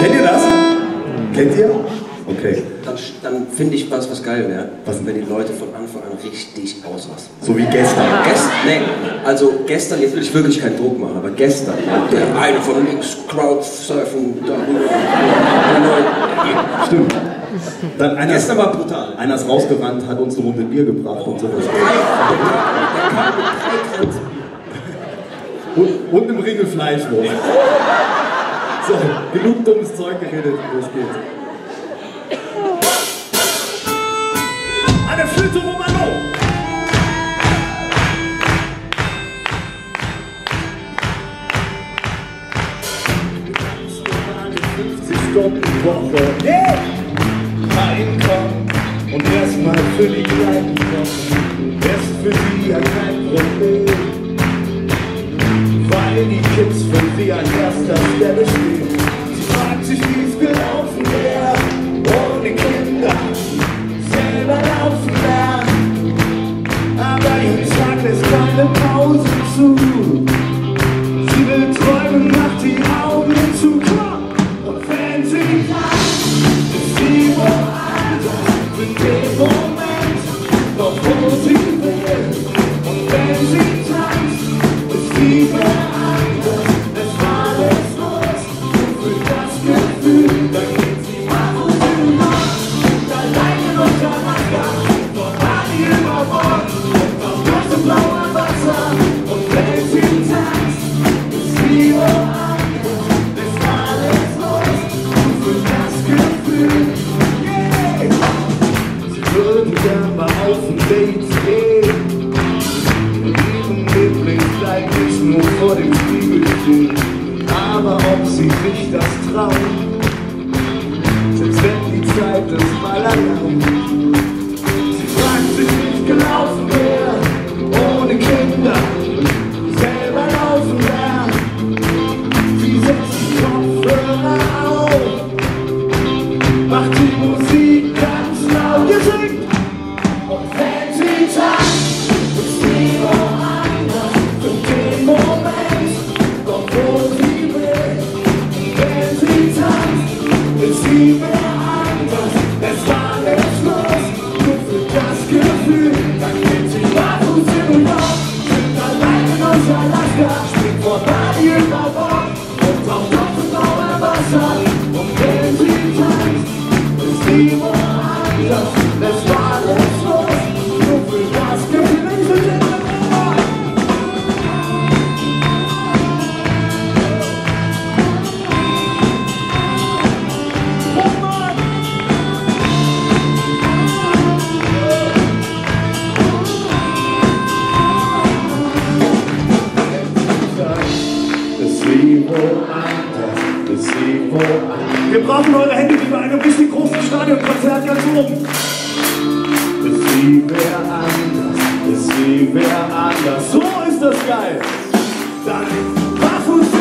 Kennt ihr das? Kennt ihr? Okay. Dann, dann finde ich was, was geil wäre, wenn die Leute von Anfang an richtig ausrasten. So wie gestern. Gestern, nee, also gestern, jetzt will ich wirklich keinen Druck machen, aber gestern, der eine von links, Crowdsurfen, darüber, Stimmt. Dann einer, Gestern war brutal. einer ist rausgerannt, hat uns eine Runde Bier gebracht und sowas. Und, und im Ringel Fleisch los. So, genug dummes Zeug geredet, los geht's. Eine Flöte Romano! Stunden Woche. Yeah! Einkommen und erstmal für die kleinen Knochen. Ist für sie ja kein Problem. Weil die Kids von sie an erster Stelle stehen. Sie fragt sich, wie es gelaufen wäre, ohne Kinder. Selber laufen sich das traut, selbst wenn die Zeit es mal erlaubt. Sie fragt sich, wie es gelaufen wäre, ohne Kinder, selber laufen lernen. Sie setzt die Kopfhörer auf, macht die Musik Just Wir brauchen eure Hände wie bei einem richtig großen Stadionkonzert ganz oben. Ist sie wer anders, ist sie wer anders. So ist das geil. Dann barfuß